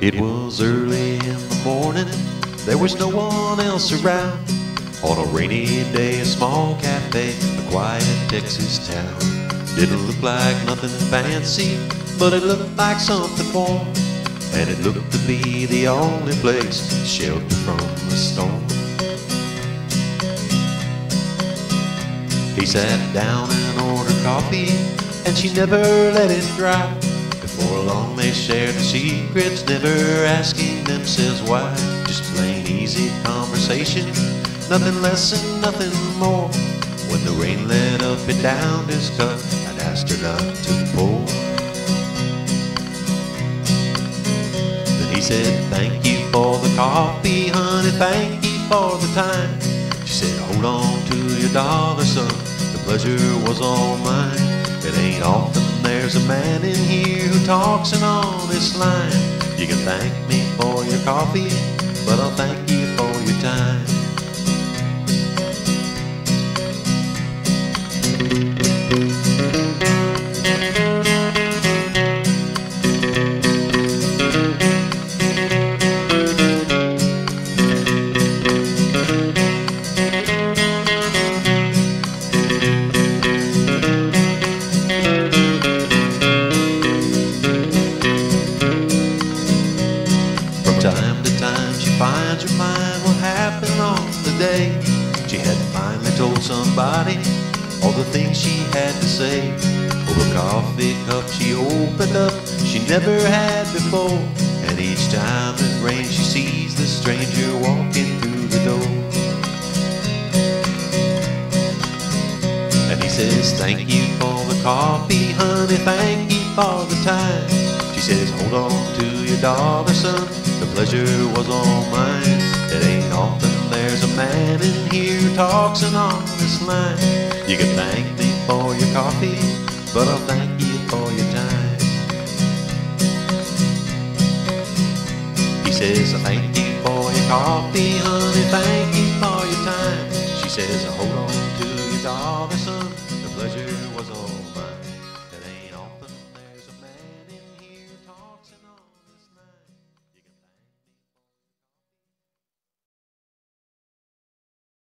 It was early in the morning, there was no one else around. On a rainy day, a small cafe, a quiet Texas town. Didn't look like nothing fancy, but it looked like something warm. And it looked to be the only place sheltered from the storm. He sat down and ordered coffee, and she never let it dry. Before long, they shared the secrets, never asking themselves why. Just plain easy conversation, nothing less and nothing more. When the rain let up and down his cup, I'd asked her not to pour. Then he said, Thank you for the coffee, honey, thank you for the time. She said, Hold on to your dollar, son, the pleasure was all mine. It ain't often there's a man in here who talks an honest line. You can thank me for your coffee, but I'll thank you for your time. Her mind what happened on the day. She had finally told somebody all the things she had to say. Over coffee cup she opened up, she never had before. And each time it rains, she sees the stranger walking through the door. And he says, Thank you for the coffee, honey, thank you for the time. She says, Hold on to your dollar, son, the pleasure was all mine. It ain't often there's a man in here talks an honest line. You can thank me for your coffee, but I'll thank you for your time. He says, I thank you for your coffee, honey, thank you for your time. She says, hold on to your dollar, son, the pleasure